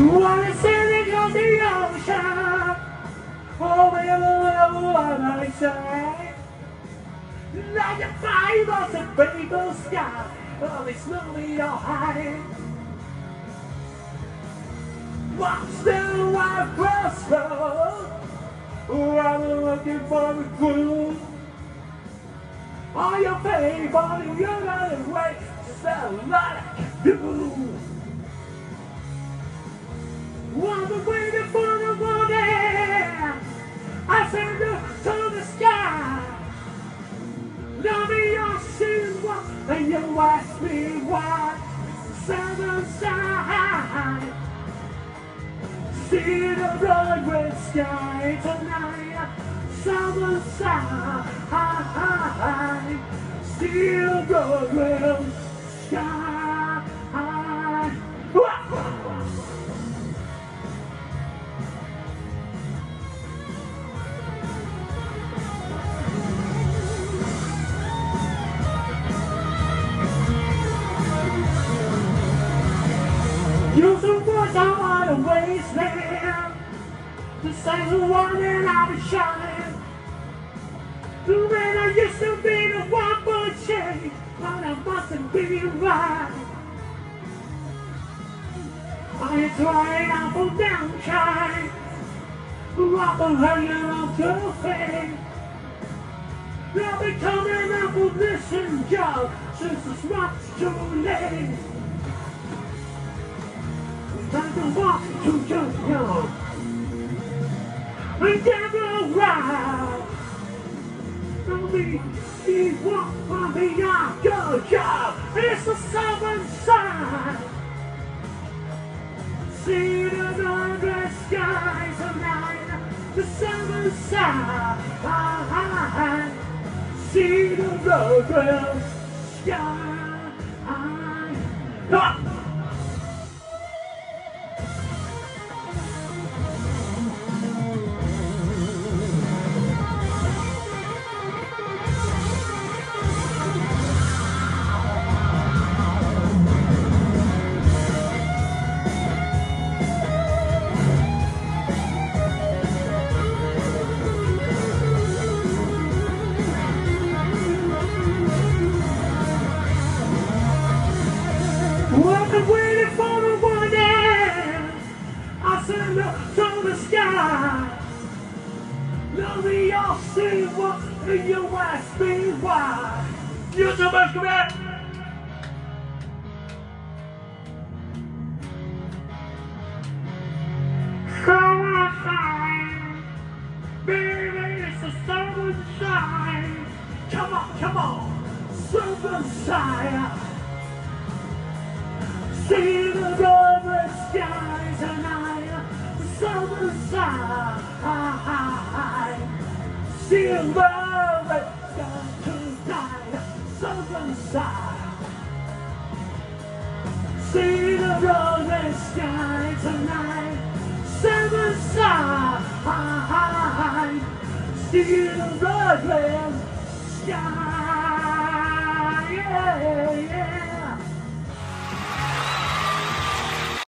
Wanna sail across the ocean Over and over on my side. Like a fire across the rainbow sky. Oh, it's moving all high Watch the wild crossroad Rather looking for the clue. All your favorite, you're not awake Just a lot of ask me why. Seven side. See the Broadway sky tonight. Seven side. See the Broadway sky. To wasteland. The same one that I was shining. The man I used to be the one for change, but I mustn't be right. I tried out for downtime. Rock a hanging on to fame. They'll be coming up with this job since it's much too late. Time to walk to young. And never ride. Don't be see what from beyond. It's the southern side. See the northern skies tonight. The southern side. See the northern sky. Ah! Me all see what and you ask me why. You too much, come here. Summer shine, baby, it's the summer shine. Come on, come on, summer shine. See See tonight, summer side. See the golden sky tonight, summer side. See the golden